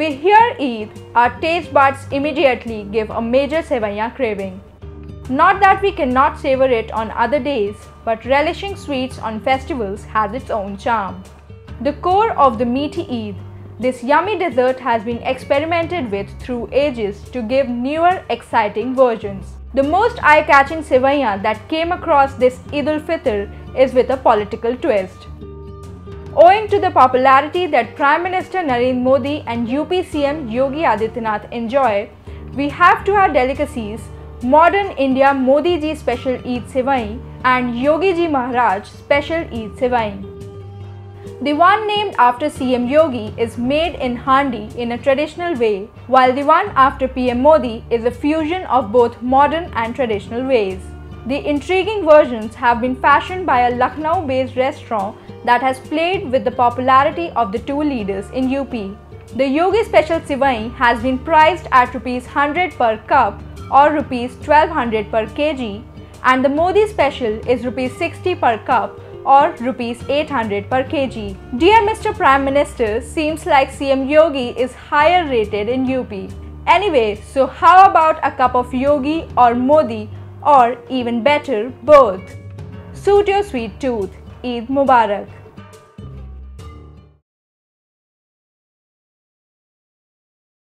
We hear Eid, our taste buds immediately give a major sevaiya craving. Not that we cannot savor it on other days, but relishing sweets on festivals has its own charm. The core of the Meethi Eid, this yummy dessert has been experimented with through ages to give newer, exciting versions. The most eye-catching sevaiya that came across this Eid al-Fitr is with a political twist. Owing to the popularity that Prime Minister Narendra Modi and UP CM Yogi Adityanath enjoy, we have to our delicacies Modern India Modi ji Special Eid Sevai and Yogi ji Maharaj Special Eid Sevai. The one named after CM Yogi is made in handi in a traditional way, while the one after PM Modi is a fusion of both modern and traditional ways. The intriguing versions have been fashioned by a Lucknow based restaurant that has played with the popularity of the two leaders in UP. The Yogi Special Sivai has been priced at Rs 100 per cup or Rs 1200 per kg and the Modi Special is Rs 60 per cup or rupees 800 per kg. Dear Mr. Prime Minister, seems like CM Yogi is higher rated in UP. Anyway, so how about a cup of Yogi or Modi or even better, both? Suit your sweet tooth. Eid Mubarak.